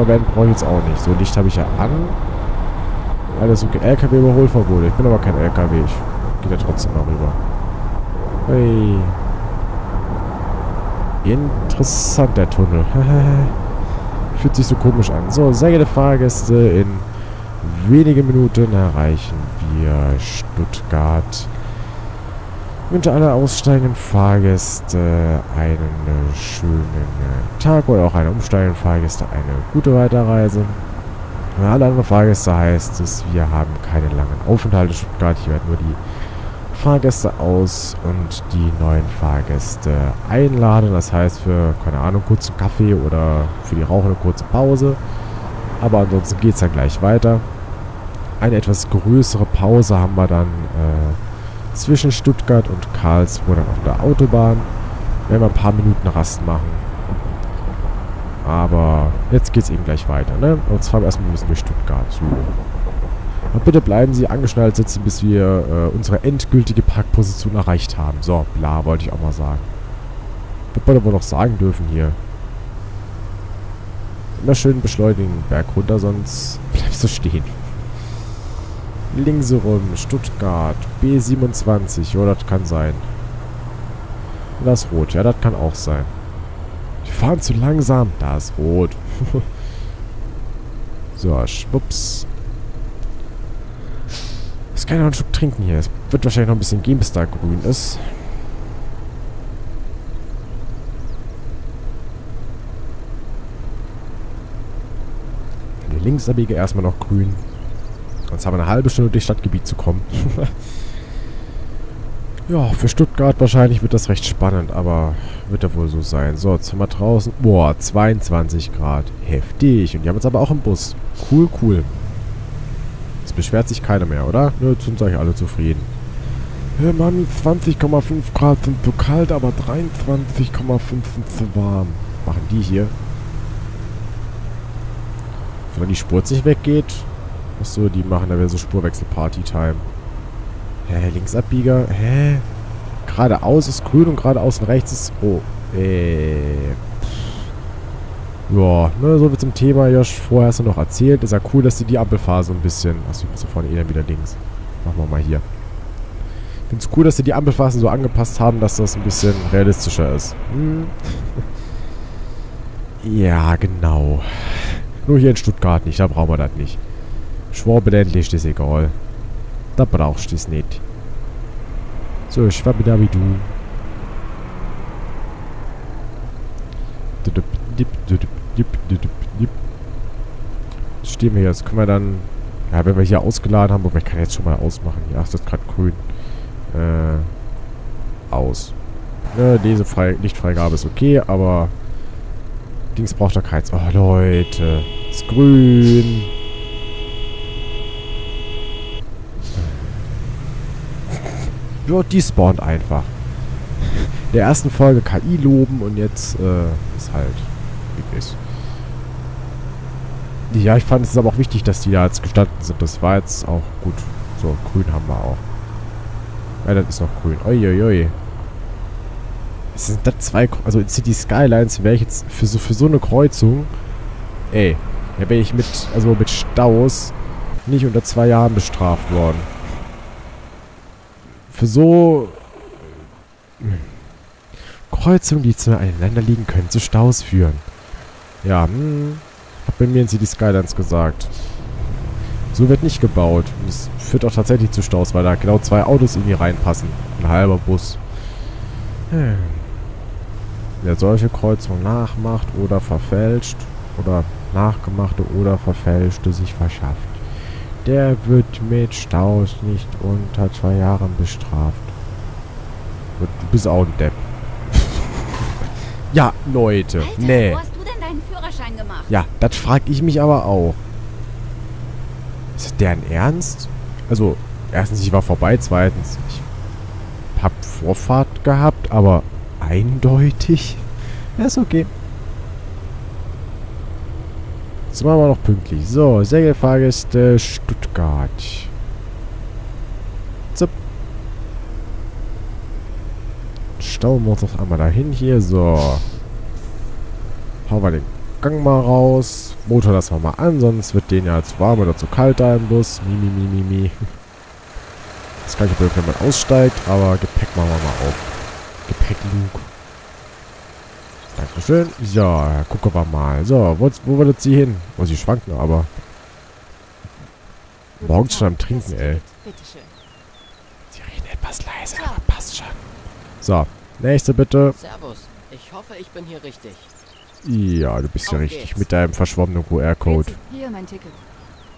langsamer werden brauche ich jetzt auch nicht. So, Licht habe ich ja an. Alles okay. LKW-Überholverbot. Ich bin aber kein LKW. Ich gehe da trotzdem mal rüber. Hey. Interessant, der Tunnel. Fühlt sich so komisch an. So, sehr geehrte Fahrgäste, in wenigen Minuten erreichen wir Stuttgart. Wünsche alle aussteigenden Fahrgäste einen schönen Tag oder auch eine umsteigenden Fahrgäste eine gute Weiterreise. Für alle anderen Fahrgäste heißt es, wir haben keine langen Aufenthalte in Stuttgart. Hier werden nur die Fahrgäste aus und die neuen Fahrgäste einladen. Das heißt für, keine Ahnung, kurzen Kaffee oder für die Raucher eine kurze Pause. Aber ansonsten geht es dann gleich weiter. Eine etwas größere Pause haben wir dann äh, zwischen Stuttgart und Karlsruhe dann auf der Autobahn. Werden wir ein paar Minuten Rast machen. Aber jetzt geht es eben gleich weiter, ne? Und zwar erstmal bisschen durch Stuttgart. So. Und bitte bleiben Sie angeschnallt sitzen, bis wir äh, unsere endgültige Parkposition erreicht haben. So, bla, wollte ich auch mal sagen. Was wir aber noch sagen dürfen hier. Immer schön beschleunigen, Berg runter, sonst bleibst du stehen. Links rum, Stuttgart, B27, ja, das kann sein. Das ist rot, ja, das kann auch sein. Die fahren zu langsam, da ist rot. so, schwupps. Das kann ich noch einen Schluck trinken hier. Es wird wahrscheinlich noch ein bisschen gehen, bis da grün ist. Die Linksabiege erstmal noch grün. Sonst haben wir eine halbe Stunde durchs Stadtgebiet zu kommen. ja, für Stuttgart wahrscheinlich wird das recht spannend, aber wird ja wohl so sein. So, jetzt haben wir draußen. Boah, 22 Grad. Heftig. Und die haben jetzt aber auch einen Bus. Cool, cool. Jetzt beschwert sich keiner mehr, oder? Nö, jetzt sind euch alle zufrieden. Ja, Mann, 20,5 Grad sind zu kalt, aber 23,5 sind zu warm. Machen die hier. Wenn die Spur sich weggeht. Achso, die machen da wieder so Spurwechsel-Party-Time. Hä, Linksabbieger? Hä? Geradeaus ist grün und geradeaus und rechts ist... Oh. Äh. Ja, ne, so wie zum Thema, Josh, vorher hast du noch erzählt. Ist ja cool, dass sie die Ampelphase ein bisschen... Achso, ich muss da vorne eh dann wieder links. Machen wir mal hier. Es cool, dass sie die Ampelphasen so angepasst haben, dass das ein bisschen realistischer ist. Hm. ja, genau. Nur hier in Stuttgart nicht, da brauchen wir das nicht. Schwabeland ist das egal. Da brauchst du es nicht. So, ich war wieder wie du. Jetzt stehen wir hier. Jetzt können wir dann... Ja, wenn wir hier ausgeladen haben, aber ich kann jetzt schon mal ausmachen. Hier, ach, das ist gerade grün. Äh, aus. Ne, diese Frei Lichtfreigabe ist okay, aber... Dings braucht er keins. Oh, Leute. Ist grün. Ja, die spawnt einfach. In der ersten Folge KI loben und jetzt äh, ist halt wie ist. Ja, ich fand es aber auch wichtig, dass die da jetzt gestanden sind. Das war jetzt auch gut. So, grün haben wir auch. Ja, das ist noch grün. Uiuiui. Es sind da zwei... Also in City Skylines wäre ich jetzt für so, für so eine Kreuzung... Ey, da wäre ich mit... Also mit Staus nicht unter zwei Jahren bestraft worden für so Kreuzungen, die zu einander liegen können, zu Staus führen. Ja, hm, hab bei mir in City Skylines gesagt. So wird nicht gebaut. Und es führt auch tatsächlich zu Staus, weil da genau zwei Autos irgendwie reinpassen. Ein halber Bus. Hm. Wer solche Kreuzungen nachmacht oder verfälscht oder nachgemachte oder verfälschte sich verschafft der wird mit Staus nicht unter zwei Jahren bestraft. Du bist auch ein Depp. ja, Leute. Alter, nee. Wo hast du denn deinen Führerschein gemacht? Ja, das frag ich mich aber auch. Ist das deren Ernst? Also, erstens, ich war vorbei. Zweitens, ich hab Vorfahrt gehabt, aber eindeutig. Ja, ist okay. Jetzt machen wir noch pünktlich. So, sehr geehrte Fahrgäste, Stuttgart. Zup. Stauen wir uns noch einmal dahin hier. So. Hauen wir den Gang mal raus. Motor lassen wir mal an, sonst wird den ja zu warm oder zu kalt da im Bus. Mi, mi, mi, mi, mi. Das kann ich blöd, wenn man aussteigt, aber Gepäck machen wir mal auf. Gepäcklug. Dankeschön. Ja, gucken wir mal. So, wo, wo wollt sie hin? Oh, sie schwanken aber. Morgens schon am Trinken, ey. Sie reden etwas leiser, aber passt schon. So, nächste bitte. Servus, ich hoffe, ich bin hier richtig. Ja, du bist ja richtig mit deinem verschwommenen QR-Code. Hier mein Ticket.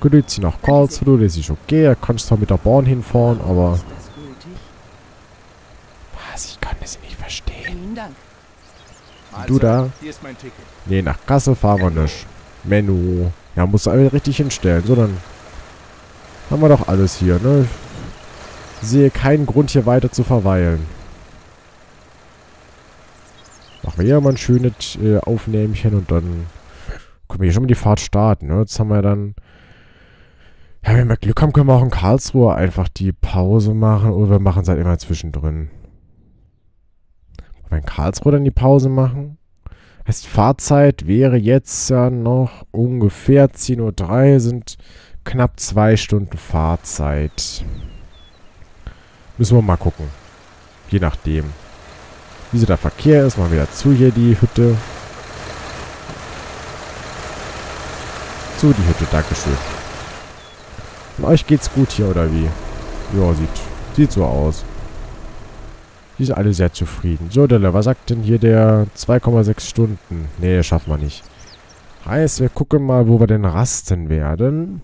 Grüezi nach Karlsruhe, das ist okay. Da kannst zwar mit der Bahn hinfahren, aber... Was? Ich kann das nicht verstehen. Vielen Dank. Du da? Hier ist mein Ticket. Nee, nach Kassel fahren wir nicht. Menü. Ja, musst du alle richtig hinstellen. So, dann haben wir doch alles hier, ne? Sehe keinen Grund, hier weiter zu verweilen. Machen wir hier mal ein schönes äh, Aufnähmchen und dann können wir hier schon mal die Fahrt starten, ne? Jetzt haben wir dann... Ja, wenn wir Glück haben, können wir auch in Karlsruhe einfach die Pause machen oder wir machen es halt immer zwischendrin. Wir in Karlsruhe dann die Pause machen? Heißt, Fahrzeit wäre jetzt ja noch ungefähr 10.03 Uhr, sind knapp zwei Stunden Fahrzeit. Müssen wir mal gucken. Je nachdem. Wie so der Verkehr ist, mal wieder zu hier die Hütte. Zu die Hütte, Dankeschön. Und euch geht's gut hier, oder wie? Ja, sieht, sieht so aus. Die sind alle sehr zufrieden. So, Delle, was sagt denn hier der 2,6 Stunden? Nee, schaffen wir nicht. Heißt, wir gucken mal, wo wir denn rasten werden.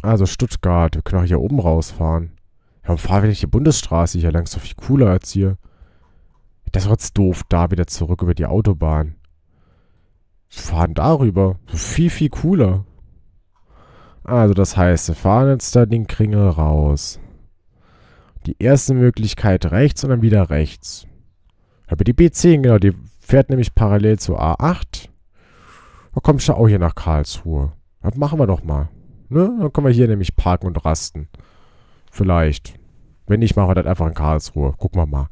Also Stuttgart. Wir können auch hier oben rausfahren. Warum fahren wir nicht die Bundesstraße hier lang? Ist doch viel cooler als hier. Das ist jetzt doof, da wieder zurück über die Autobahn. Wir fahren darüber. Viel, viel cooler. Also das heißt, wir fahren jetzt da den Kringel raus. Die erste Möglichkeit rechts und dann wieder rechts. Aber die B10, genau, die fährt nämlich parallel zur A8. Da kommst du auch hier nach Karlsruhe. Das machen wir doch mal. Ne? Dann können wir hier nämlich parken und rasten. Vielleicht. Wenn nicht, machen wir das einfach in Karlsruhe. Gucken wir mal.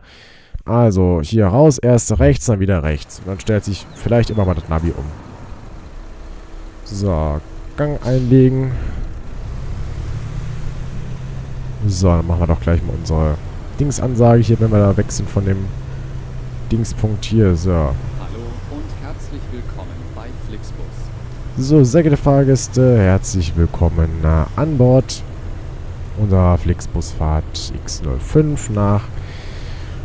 Also, hier raus, erst rechts, dann wieder rechts. Und dann stellt sich vielleicht immer mal das Navi um. So, Gang einlegen. So, dann machen wir doch gleich mal unsere Dingsansage hier, wenn wir da weg sind von dem Dingspunkt hier. So. Hallo und herzlich willkommen bei Flixbus. So, sehr geehrte Fahrgäste, herzlich willkommen äh, an Bord unserer Flixbusfahrt X05 nach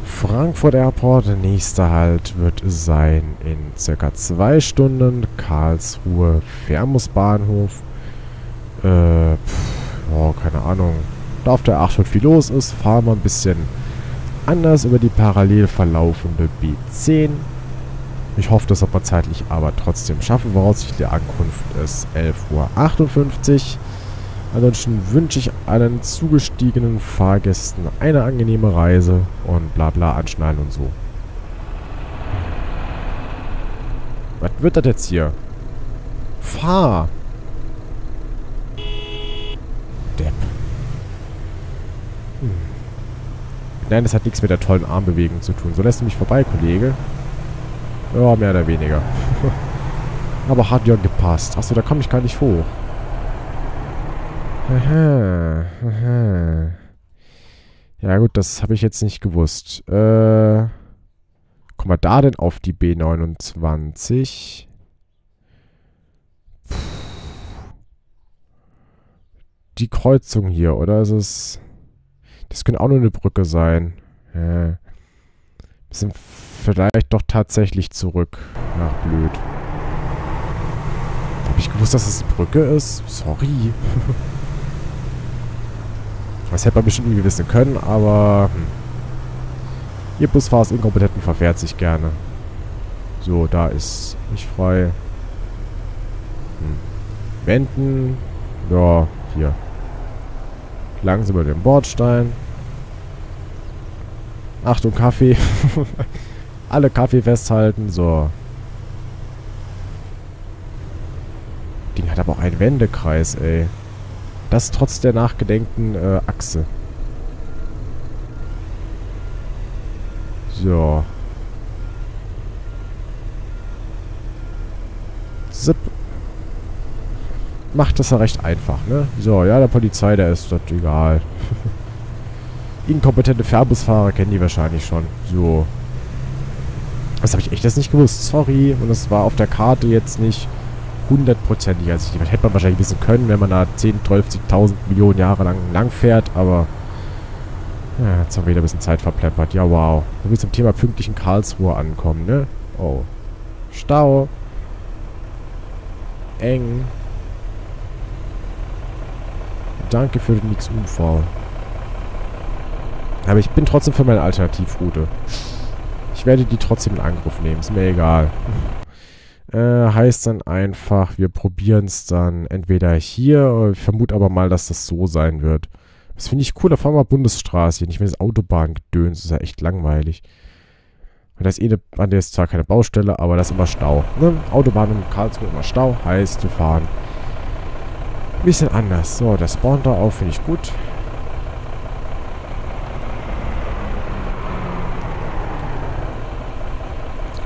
Frankfurt Airport. Der nächste Halt wird sein in circa zwei Stunden Karlsruhe Fermus Bahnhof. Äh, pff, oh, keine Ahnung. Da auf der 8 viel los ist, fahren wir ein bisschen anders über die parallel verlaufende B10. Ich hoffe, das wird wir zeitlich aber trotzdem schaffen. Voraussichtlich die Ankunft ist 11.58 Uhr. Ansonsten wünsche ich allen zugestiegenen Fahrgästen eine angenehme Reise und bla bla anschnallen und so. Was wird das jetzt hier? Fahr! Depp. Hm. Nein, das hat nichts mit der tollen Armbewegung zu tun. So lässt du mich vorbei, Kollege. Ja, mehr oder weniger. Aber hat ja gepasst. Achso, da komme ich gar nicht hoch. Ja gut, das habe ich jetzt nicht gewusst. Äh, kommen wir da denn auf die B29? Puh. Die Kreuzung hier, oder ist es... Das könnte auch nur eine Brücke sein. Ja. Wir sind vielleicht doch tatsächlich zurück. Ach, blöd. Habe ich gewusst, dass das eine Brücke ist? Sorry. Das hätte man bestimmt irgendwie wissen können, aber... Hm. Ihr Busfahrer ist inkompetent und verfährt sich gerne. So, da ist nicht frei. Hm. Wenden. Ja, hier. Langsam über den Bordstein. Achtung, Kaffee. Alle Kaffee festhalten. So. Ding hat aber auch einen Wendekreis, ey. Das trotz der nachgedenkten äh, Achse. So. Macht das ja recht einfach, ne? So, ja, der Polizei, der ist dort egal. Inkompetente Fährbusfahrer kennen die wahrscheinlich schon. So. Das habe ich echt das nicht gewusst. Sorry. Und das war auf der Karte jetzt nicht hundertprozentig. Also ich, hätte man wahrscheinlich wissen können, wenn man da 10, 12.000 Millionen Jahre lang lang fährt. Aber ja, jetzt haben wir wieder ein bisschen Zeit verpleppert. Ja, wow. Wenn wir zum Thema pünktlichen Karlsruhe ankommen, ne? Oh. Stau. Eng. Danke für den X-UV. Aber ich bin trotzdem für meine Alternativroute. Ich werde die trotzdem in Angriff nehmen. Ist mir egal. Äh, heißt dann einfach, wir probieren es dann entweder hier, ich vermute aber mal, dass das so sein wird. Das finde ich cool, da fahren wir Bundesstraße nicht mehr das Autobahngedöns, das ist ja echt langweilig. Und da ist eh eine, an der ist zwar keine Baustelle, aber da ist immer Stau. Ne? Autobahn in Karlsruhe immer Stau, heißt wir fahren bisschen anders. So, der spawnt da auf, finde ich gut.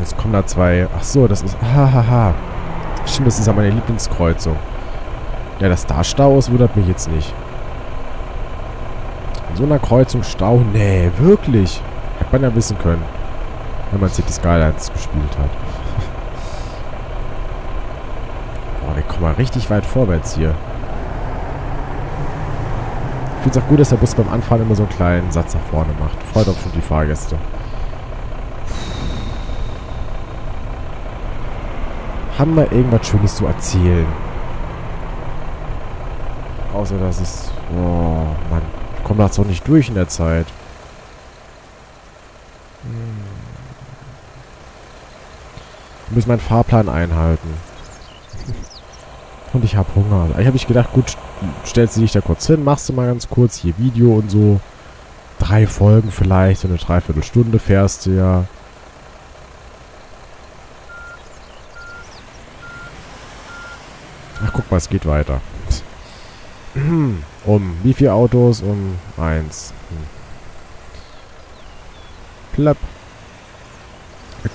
Jetzt kommen da zwei. Ach so, das ist. Hahaha. Stimmt, das ist ja meine Lieblingskreuzung. Ja, dass da Stau ist, wundert mich jetzt nicht. In so einer Kreuzung Stau? Nee, wirklich. Hätte man ja wissen können. Wenn man City Skylines gespielt hat. Boah, wir kommen mal richtig weit vorwärts hier. Ich finde es auch gut, dass der Bus beim Anfahren immer so einen kleinen Satz nach vorne macht. Freut auch schon die Fahrgäste. Haben wir irgendwas Schönes zu erzählen? Außer, dass es... Oh, Mann. Ich komme da so nicht durch in der Zeit. Hm. Ich muss meinen Fahrplan einhalten. Und ich habe Hunger. Eigentlich habe ich gedacht, gut, stellst du dich da kurz hin, machst du mal ganz kurz hier Video und so. Drei Folgen vielleicht, so eine Dreiviertelstunde fährst du ja. Ach, guck mal, es geht weiter. Um wie viele Autos? Um eins. Hm. Plapp.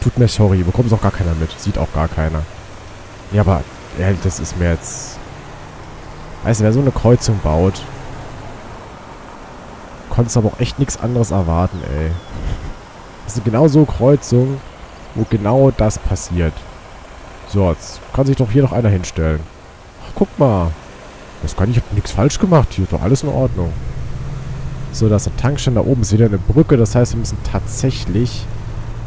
Tut mir sorry, bekommt es auch gar keiner mit. Sieht auch gar keiner. Ja, aber ehrlich, das ist mir jetzt... Weißt du, wer so eine Kreuzung baut, konntest aber auch echt nichts anderes erwarten, ey. Das sind genau so Kreuzungen, wo genau das passiert. So, jetzt kann sich doch hier noch einer hinstellen. Ach, guck mal. Das kann ich, ich habe nichts falsch gemacht. Hier ist doch alles in Ordnung. So, da ist der Tankstand da oben. Ist wieder eine Brücke. Das heißt, wir müssen tatsächlich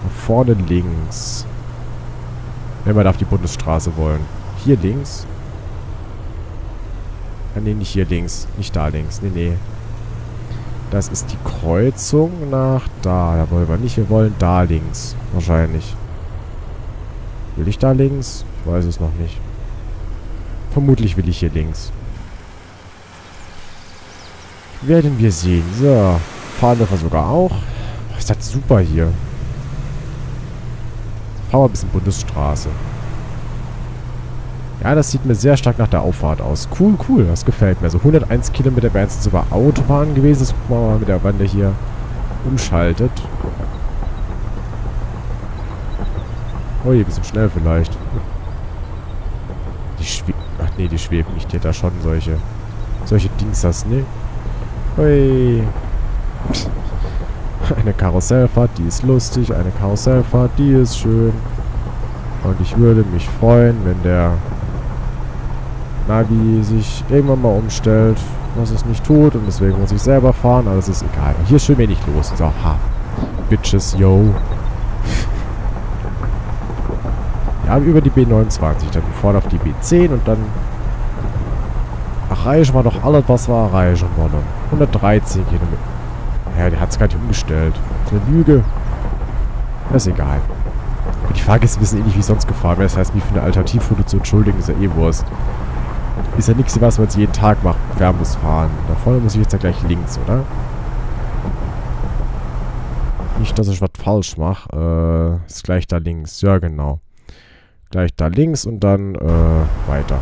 nach vorne links. Wenn wir da auf die Bundesstraße wollen. Hier links. Ah, nee, nicht hier links. Nicht da links. Nee, nee. Das ist die Kreuzung nach da. Da wollen wir nicht. Wir wollen da links. Wahrscheinlich. Will ich da links? Ich weiß es noch nicht. Vermutlich will ich hier links. Werden wir sehen. So. Fahren wir sogar auch. Ist das super hier. Fahren wir ein bisschen Bundesstraße. Ja, das sieht mir sehr stark nach der Auffahrt aus. Cool, cool. Das gefällt mir. Also 101 Kilometer wären jetzt sogar Autobahn gewesen. Das gucken wir mal mit der Wanne hier umschaltet. Oh, hier ein bisschen schnell vielleicht. Die schweben... Ach nee, die schweben nicht. Die da schon solche... Solche Dingsas, ne? Hui. Eine Karussellfahrt, die ist lustig. Eine Karussellfahrt, die ist schön. Und ich würde mich freuen, wenn der Navi sich irgendwann mal umstellt, was es nicht tut. Und deswegen muss ich selber fahren, aber das ist egal. Hier ist schön wenig los. So, ha. Bitches, yo. ja, über die B29, dann vorne auf die B10 und dann erreichen wir doch alles, was wir erreichen wollen. 113 Kilometer. Ja, der hat es gar nicht umgestellt. Ist eine Lüge. Das ist egal. Und die Fahrgäste wissen eh nicht, wie sonst gefahren wird. Das heißt, mich für eine Alternativroute zu entschuldigen, ist ja eh Wurst. Ist ja nichts, was man jetzt jeden Tag macht. Fernbus fahren. Da vorne muss ich jetzt ja gleich links, oder? Nicht, dass ich was falsch mache. Äh, ist gleich da links. Ja, genau. Gleich da links und dann äh, weiter.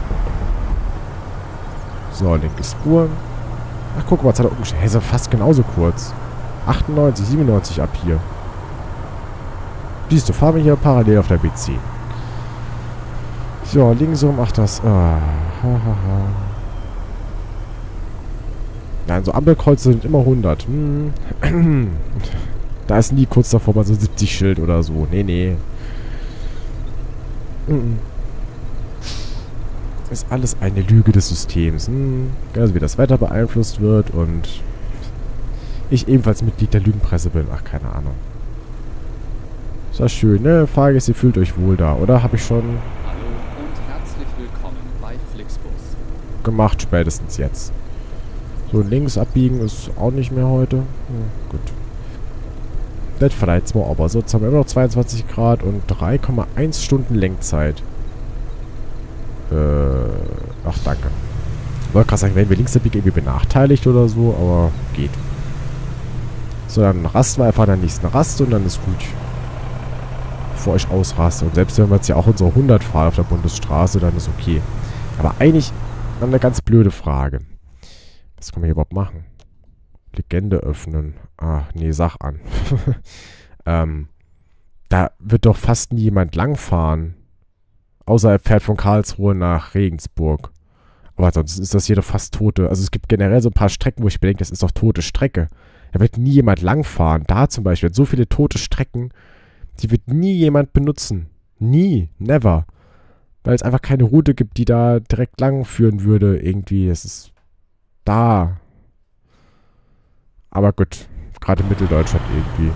So, linke Spur. Ach, guck mal, jetzt hat er umgestellt. Hey, ist ja fast genauso kurz. 98, 97 ab hier. Siehst du, fahren wir hier parallel auf der BC. So, linksrum, ach das. Ah. Nein, so Ampelkreuze sind immer 100. Hm. Da ist nie kurz davor mal so 70 Schild oder so. Nee, nee. Mhm. Ist alles eine Lüge des Systems. Hm. Also wie das Wetter beeinflusst wird und ich ebenfalls Mitglied der Lügenpresse bin. Ach, keine Ahnung. Ist das schön, ne? Fahrgäste, ihr fühlt euch wohl da, oder? Habe ich schon Hallo und herzlich willkommen bei Flixbus. Gemacht, spätestens jetzt. So, links abbiegen ist auch nicht mehr heute. Hm, gut. Das vielleicht mal aber. So, jetzt haben wir immer noch 22 Grad und 3,1 Stunden Lenkzeit. Äh, ach, danke. Wollte gerade sagen, werden wir links abbiegen irgendwie benachteiligt oder so, aber geht. So, dann rasten wir einfach an der nächsten Rast und dann ist gut. Bevor ich ausraste. Und selbst wenn wir jetzt ja auch unsere 100 fahren auf der Bundesstraße, dann ist okay. Aber eigentlich eine ganz blöde Frage. Was kann man hier überhaupt machen? Legende öffnen. Ah, nee, sag an. ähm, da wird doch fast nie jemand langfahren. Außer er fährt von Karlsruhe nach Regensburg. Aber sonst ist das hier doch fast tote. Also es gibt generell so ein paar Strecken, wo ich bedenke, das ist doch tote Strecke. Da wird nie jemand langfahren. Da zum Beispiel, so viele tote Strecken, die wird nie jemand benutzen. Nie. Never. Weil es einfach keine Route gibt, die da direkt lang führen würde. Irgendwie. Es ist da. Aber gut. Gerade Mitteldeutschland irgendwie.